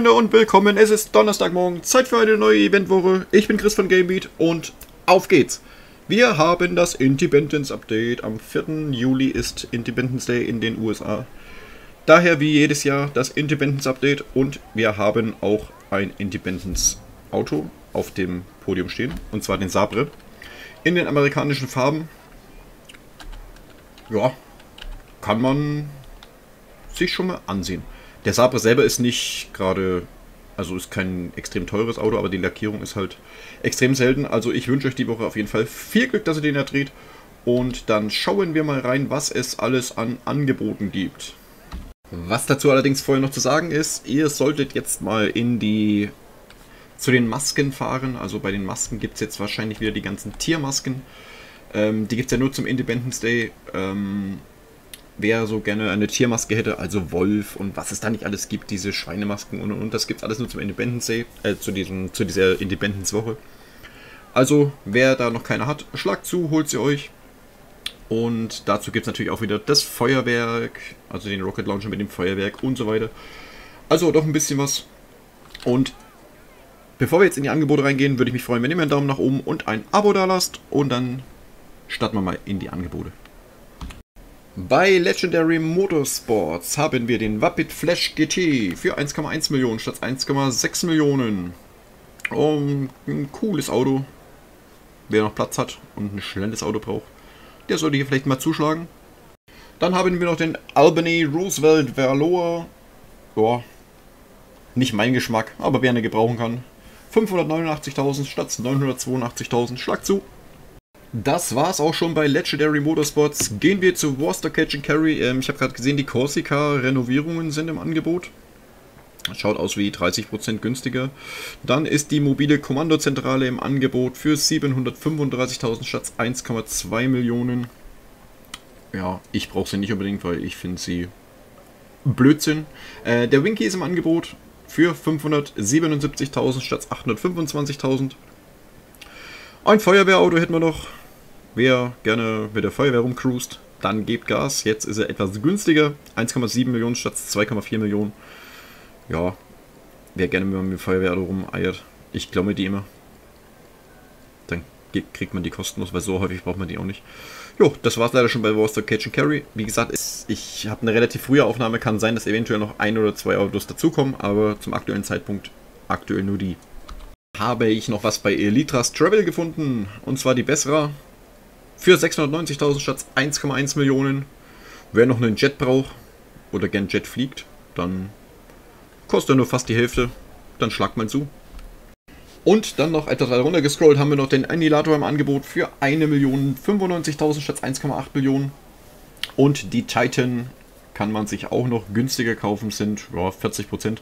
Freunde und willkommen. Es ist Donnerstagmorgen, Zeit für eine neue Eventwoche. Ich bin Chris von Gamebeat und auf geht's. Wir haben das Independence Update. Am 4. Juli ist Independence Day in den USA. Daher wie jedes Jahr das Independence Update und wir haben auch ein Independence Auto auf dem Podium stehen. Und zwar den Sabre. In den amerikanischen Farben. Ja, kann man sich schon mal ansehen. Der Sabre selber ist nicht gerade, also ist kein extrem teures Auto, aber die Lackierung ist halt extrem selten. Also ich wünsche euch die Woche auf jeden Fall viel Glück, dass ihr den erdreht. Und dann schauen wir mal rein, was es alles an Angeboten gibt. Was dazu allerdings vorher noch zu sagen ist, ihr solltet jetzt mal in die zu den Masken fahren. Also bei den Masken gibt es jetzt wahrscheinlich wieder die ganzen Tiermasken. Ähm, die gibt es ja nur zum Independence Day. Ähm, wer so gerne eine Tiermaske hätte, also Wolf und was es da nicht alles gibt, diese Schweinemasken und und und, das gibt es alles nur zum Independence Day, äh, zu, diesem, zu dieser Independence Woche. Also, wer da noch keine hat, schlagt zu, holt sie euch. Und dazu gibt es natürlich auch wieder das Feuerwerk, also den Rocket Launcher mit dem Feuerwerk und so weiter. Also doch ein bisschen was. Und bevor wir jetzt in die Angebote reingehen, würde ich mich freuen, wenn ihr mir einen Daumen nach oben und ein Abo da lasst. Und dann starten wir mal in die Angebote. Bei Legendary Motorsports haben wir den Vapid Flash GT für 1,1 Millionen statt 1,6 Millionen. Um, ein cooles Auto. Wer noch Platz hat und ein schnelles Auto braucht, der sollte hier vielleicht mal zuschlagen. Dann haben wir noch den Albany Roosevelt Velour. Ja, nicht mein Geschmack, aber wer eine gebrauchen kann. 589.000 statt 982.000. Schlag zu. Das war's auch schon bei Legendary Motorsports. Gehen wir zu Worcester Catch and Carry. Ähm, ich habe gerade gesehen, die Corsica-Renovierungen sind im Angebot. Schaut aus wie 30% günstiger. Dann ist die mobile Kommandozentrale im Angebot für 735.000 statt 1,2 Millionen. Ja, ich brauche sie nicht unbedingt, weil ich finde sie Blödsinn. Äh, der Winky ist im Angebot für 577.000 statt 825.000. Ein Feuerwehrauto hätten wir noch Wer gerne mit der Feuerwehr rumcruist, dann gebt Gas. Jetzt ist er etwas günstiger. 1,7 Millionen statt 2,4 Millionen. Ja, wer gerne mit dem Feuerwehrauto rumeiert. Ich glaube die immer. Dann kriegt man die kostenlos, weil so häufig braucht man die auch nicht. Jo, das war es leider schon bei Worcester Catch and Carry. Wie gesagt, ich habe eine relativ frühe Aufnahme. Kann sein, dass eventuell noch ein oder zwei Autos dazukommen, aber zum aktuellen Zeitpunkt aktuell nur die. Habe ich noch was bei Elitras Travel gefunden, und zwar die Bessera für 690.000 statt 1,1 Millionen. Wer noch einen Jet braucht oder gern Jet fliegt, dann kostet er nur fast die Hälfte. Dann schlagt mal zu. Und dann noch etwas weiter runter gescrollt haben wir noch den Annihilator im Angebot für 1.095.000 statt 1,8 Millionen. Und die Titan kann man sich auch noch günstiger kaufen, sind ja, 40%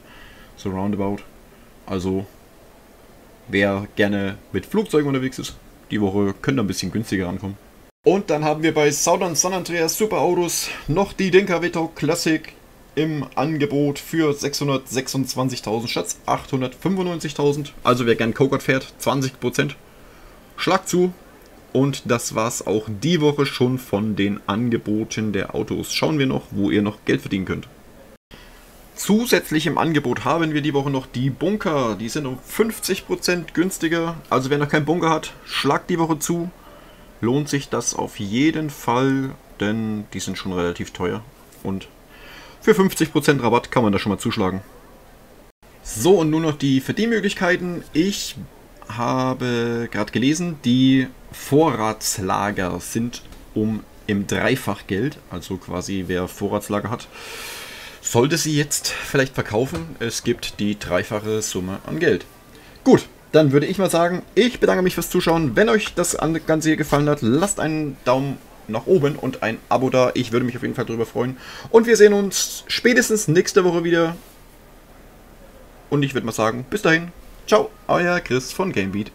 so roundabout. Also wer gerne mit Flugzeugen unterwegs ist, die Woche könnte ein bisschen günstiger rankommen. Und dann haben wir bei Southern San Andreas Super Autos noch die Denka Veto Classic im Angebot für 626.000 statt 895.000. Also wer gern Kokot fährt, 20%. Schlag zu. Und das war's auch die Woche schon von den Angeboten der Autos. Schauen wir noch, wo ihr noch Geld verdienen könnt. Zusätzlich im Angebot haben wir die Woche noch die Bunker. Die sind um 50% günstiger. Also wer noch keinen Bunker hat, schlagt die Woche zu lohnt sich das auf jeden Fall, denn die sind schon relativ teuer. Und für 50% Rabatt kann man da schon mal zuschlagen. So, und nun noch die Verdienmöglichkeiten. Ich habe gerade gelesen, die Vorratslager sind um im Dreifachgeld. Also quasi wer Vorratslager hat, sollte sie jetzt vielleicht verkaufen. Es gibt die dreifache Summe an Geld. Gut, dann würde ich mal sagen, ich bedanke mich fürs Zuschauen. Wenn euch das Ganze hier gefallen hat, lasst einen Daumen nach oben und ein Abo da. Ich würde mich auf jeden Fall darüber freuen. Und wir sehen uns spätestens nächste Woche wieder. Und ich würde mal sagen, bis dahin. Ciao, euer Chris von Gamebeat.